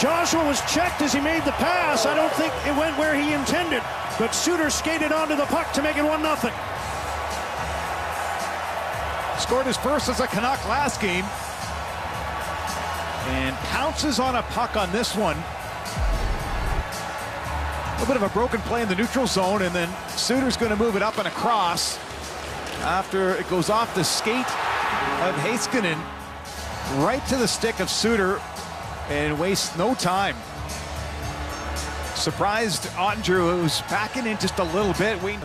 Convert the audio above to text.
Joshua was checked as he made the pass. I don't think it went where he intended, but Suter skated onto the puck to make it 1 0. Scored his first as a Canuck last game. And pounces on a puck on this one. A little bit of a broken play in the neutral zone, and then Suter's going to move it up and across after it goes off the skate of Heiskanen right to the stick of Suter and wastes no time. Surprised Oettinger, who's backing in just a little bit. We